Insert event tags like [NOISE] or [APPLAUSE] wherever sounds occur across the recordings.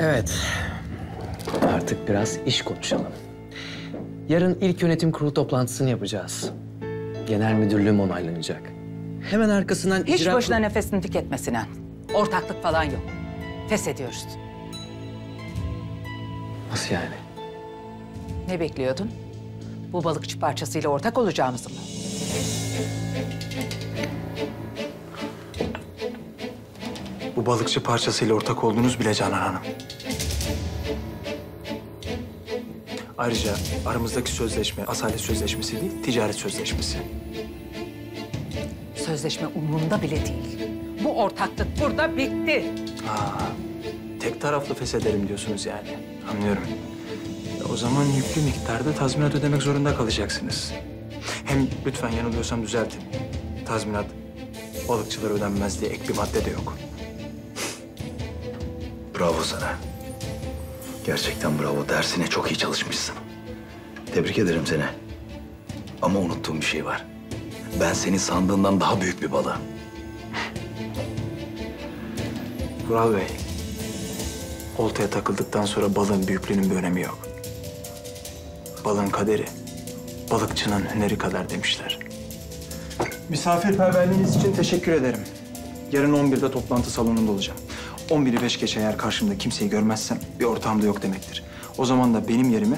Evet. Artık biraz iş konuşalım. Yarın ilk yönetim kurulu toplantısını yapacağız. Genel müdürlüğüm onaylanacak. Hemen arkasından Hiç icra... boşuna nefesini tüketme Sinan. Ortaklık falan yok. Feshediyoruz. Nasıl yani? Ne bekliyordun? Bu balıkçı parçasıyla ortak olacağımızı mı? Bu balıkçı parçasıyla ortak olduğunuz bile Canan Hanım. Ayrıca aramızdaki sözleşme asalet sözleşmesi değil, ticaret sözleşmesi. Sözleşme umurumda bile değil. Bu ortaklık burada bitti. Aa, tek taraflı feshederim diyorsunuz yani. Anlıyorum. E, O zaman yüklü miktarda tazminat ödemek zorunda kalacaksınız. Hem lütfen yanılıyorsam düzeltin. Tazminat balıkçılara ödenmez diye ek bir madde de yok. Bravo sana. Gerçekten bravo. Dersine çok iyi çalışmışsın. Tebrik ederim seni. Ama unuttuğum bir şey var. Ben senin sandığından daha büyük bir balığım. Vural Bey, oltaya takıldıktan sonra balığın büyüklüğünün bir önemi yok. Balığın kaderi, balıkçının hüneri kadar demişler. Misafirperverliğiniz için teşekkür ederim. Yarın 11'de toplantı salonunda olacağım. 11'i 5 geç eğer karşımda kimseyi görmezsem bir ortağım da yok demektir. O zaman da benim yerime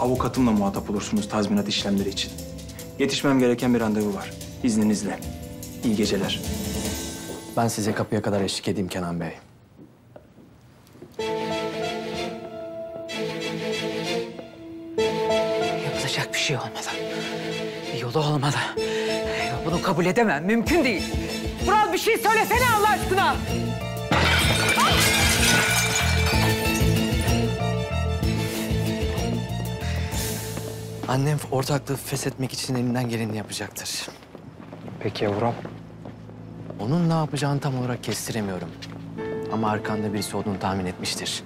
avukatımla muhatap olursunuz tazminat işlemleri için. Yetişmem gereken bir randevu var. İzninizle. İyi geceler. Ben size kapıya kadar eşlik edeyim Kenan Bey. Yapılacak bir şey olmalı. Bir yolu olmalı. Ya Bunu kabul edemem. Mümkün değil. Vural bir şey söylesene Allah aşkına. Annem ortaklığı feshetmek için elinden geleni yapacaktır. Peki Vural. Onun ne yapacağını tam olarak kestiremiyorum. Ama arkanda birisi olduğunu tahmin etmiştir.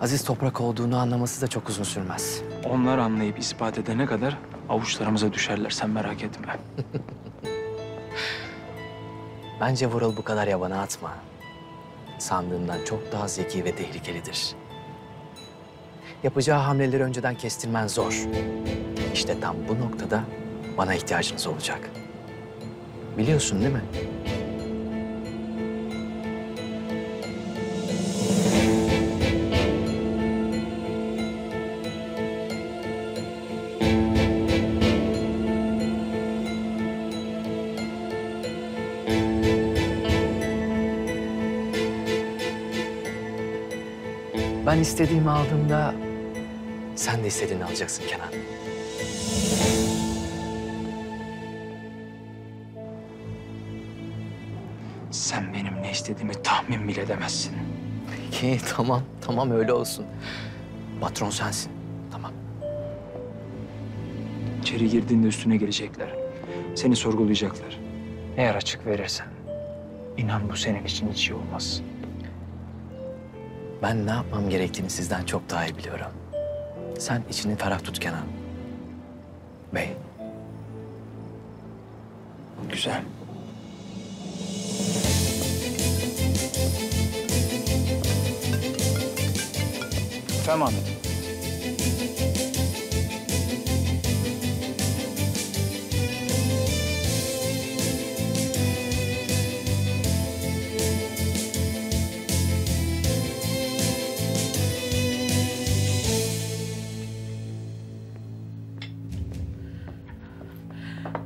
Aziz toprak olduğunu anlaması da çok uzun sürmez. Onlar anlayıp ispat edene kadar avuçlarımıza düşerler sen merak etme. [LAUGHS] Bence Vural bu kadar yabana atma. Sandığından çok daha zeki ve tehlikelidir. Yapacağı hamleleri önceden kestirmen zor. İşte tam bu noktada bana ihtiyacınız olacak. Biliyorsun değil mi? Ben istediğimi aldığımda sen de istediğini alacaksın Kenan. Sen benim ne istediğimi tahmin bile edemezsin. Peki tamam, tamam öyle olsun. Patron sensin. Tamam. İçeri girdiğinde üstüne gelecekler. Seni sorgulayacaklar. Eğer açık verirsen inan bu senin için hiç iyi olmaz. Ben ne yapmam gerektiğini sizden çok daha iyi biliyorum. Sen içini ferah tut Kenan. Bey, Güzel. Efendim Ahmet.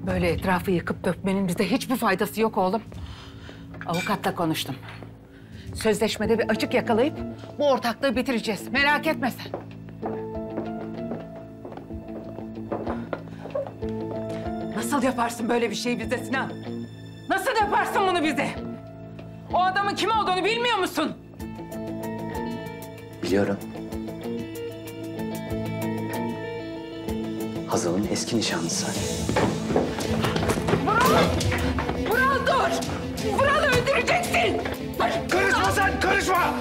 Böyle etrafı yıkıp dökmenin bize hiçbir faydası yok oğlum. Avukatla konuştum. Sözleşmede bir açık yakalayıp bu ortaklığı bitireceğiz. Merak etme sen. Nasıl yaparsın böyle bir şeyi bize Sinan? Nasıl yaparsın bunu bize? O adamın kim olduğunu bilmiyor musun? biliyorum. Hazal'ın eski nişanlısı. Vural dur! Vural öldüreceksin! Karışma sen, karışma!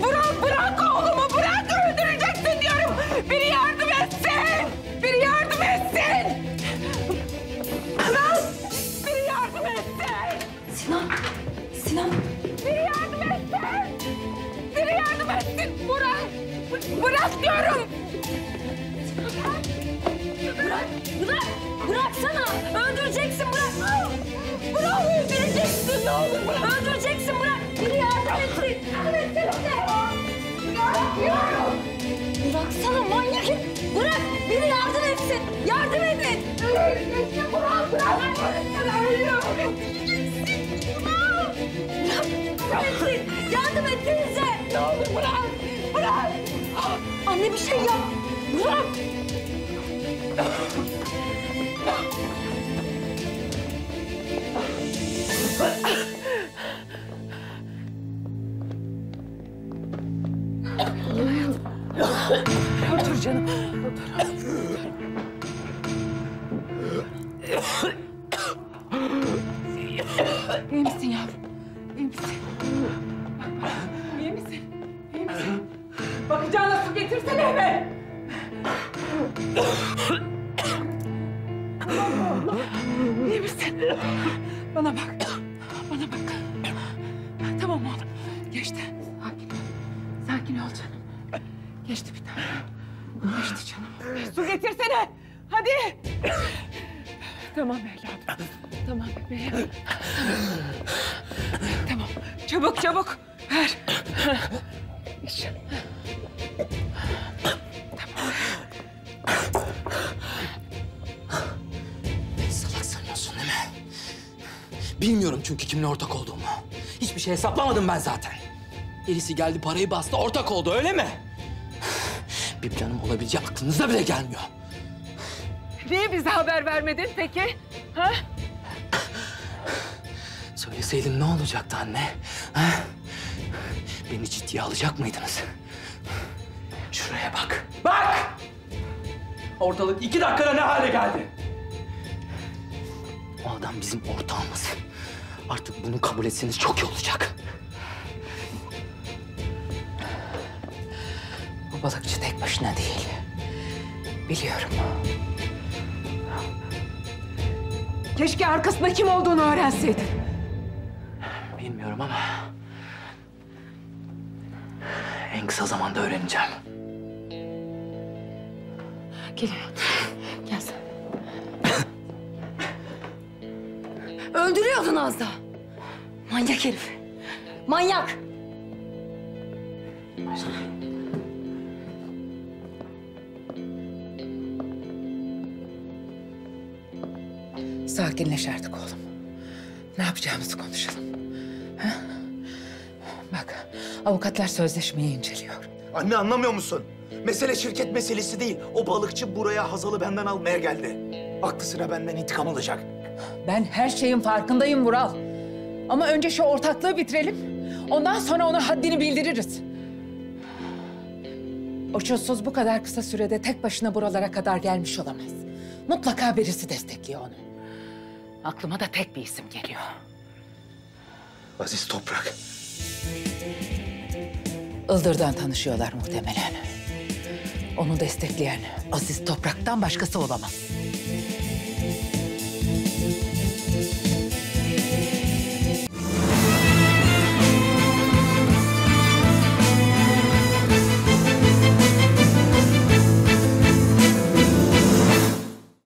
Vural bırak oğlumu bırak öldüreceksin diyorum. Biri yardım etsin. Biri yardım etsin. Vural biri yardım etsin. Sinan, Sinan. Biri yardım etsin. Biri yardım etsin. Bırak diyorum. Bırak, bırak, bıraksana. Öldüreceksin, bırak. Bırak, öldüreceksin. Ne olur bırak. Öldüreceksin, bırak. Biri yardım etsin. Yardım etsenize. Bırakıyorum. Bıraksana manyak. Bırak, biri yardım etsin. Yardım edin. Öldüreceksin, bırak, bırak. Öldüreceksin, bırak. Bırak, etsin. Yardım etsenize. Ne olur bırak, bırak. Anne bir şey yap. Bırak. Otur canım. İyi İyi misin? Bana bak. Bana bak. Tamam oğlum. Geçti. Sakin ol. Sakin ol canım. Geçti bir tane. Geçti canım. Su getirsene. Hadi. Tamam evladım. Tamam bebeğim. Tamam. Çabuk çabuk. Ver. İç. Bilmiyorum çünkü kimle ortak olduğumu. Hiçbir şey hesaplamadım ben zaten. Birisi geldi parayı bastı ortak oldu öyle mi? [SIGHS] Bir planım olabileceği aklınıza bile gelmiyor. Niye bize haber vermedin peki? Ha? [SIGHS] Söyleseydim ne olacaktı anne? Ha? Beni ciddiye alacak mıydınız? [SIGHS] Şuraya bak. Bak! Ortalık iki dakikada ne hale geldi? O adam bizim ortağımız. Artık bunu kabul etseniz çok iyi olacak. Bu balıkçı tek başına değil. Biliyorum. Keşke arkasında kim olduğunu öğrenseydin. Bilmiyorum ama... En kısa zamanda öğreneceğim. Geliyor. Gel sen. Öldürüyordun az daha. Manyak herif. Manyak. Sakinleş artık oğlum. Ne yapacağımızı konuşalım. Ha? Bak, avukatlar sözleşmeyi inceliyor. Anne anlamıyor musun? Mesele şirket meselesi değil. O balıkçı buraya Hazal'ı benden almaya geldi. Aklı sıra benden intikam alacak. Ben her şeyin farkındayım Vural. Ama önce şu ortaklığı bitirelim. Ondan sonra ona haddini bildiririz. O çulsuz bu kadar kısa sürede tek başına buralara kadar gelmiş olamaz. Mutlaka birisi destekliyor onu. Aklıma da tek bir isim geliyor. Aziz Toprak. Ildır'dan tanışıyorlar muhtemelen. Onu destekleyen Aziz Toprak'tan başkası olamaz.